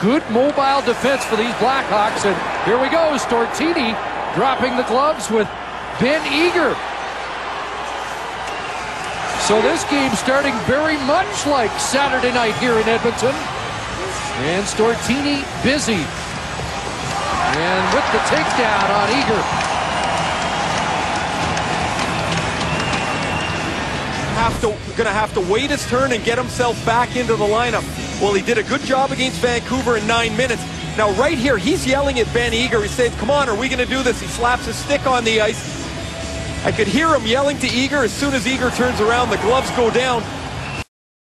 good mobile defense for these Blackhawks. And here we go. Stortini dropping the gloves with Ben Eager. So this game starting very much like Saturday night here in Edmonton. And Stortini busy. And with the takedown on Eager. Have to, gonna have to wait his turn and get himself back into the lineup. Well, he did a good job against Vancouver in nine minutes. Now, right here, he's yelling at Ben Eager. He's saying, come on, are we going to do this? He slaps his stick on the ice. I could hear him yelling to Eager. As soon as Eager turns around, the gloves go down.